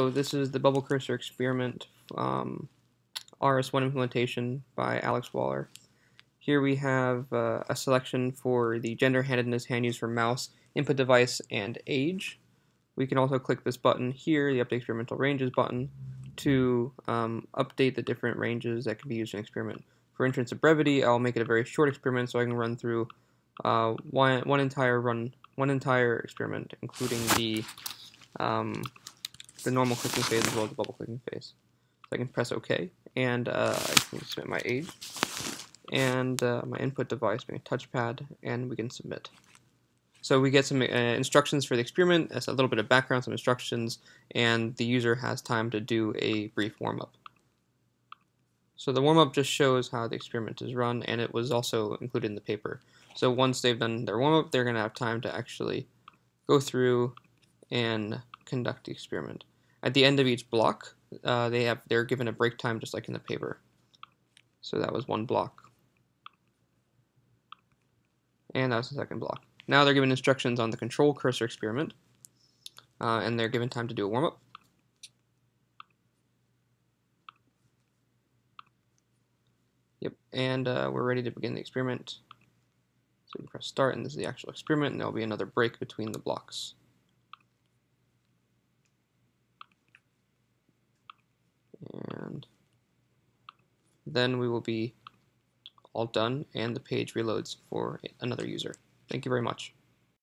So this is the bubble cursor experiment um, RS1 implementation by Alex Wallar. Here we have uh, a selection for the gender handedness hand use for mouse, input device, and age. We can also click this button here, the update experimental ranges button, to um, update the different ranges that can be used in experiment. For interest of brevity, I'll make it a very short experiment so I can run through uh, one, one entire run, one entire experiment, including the um, the normal clicking phase as well as the bubble clicking phase. So I can press OK, and uh, I can submit my age, and uh, my input device, my touchpad, and we can submit. So we get some uh, instructions for the experiment, a little bit of background, some instructions, and the user has time to do a brief warm-up. So the warm-up just shows how the experiment is run, and it was also included in the paper. So once they've done their warm-up, they're going to have time to actually go through and conduct the experiment. At the end of each block, uh, they have they're given a break time just like in the paper. So that was one block. And that was the second block. Now they're given instructions on the control cursor experiment, uh, and they're given time to do a warm-up. Yep, and uh, we're ready to begin the experiment. So we press start, and this is the actual experiment, and there'll be another break between the blocks. and then we will be all done and the page reloads for another user. Thank you very much.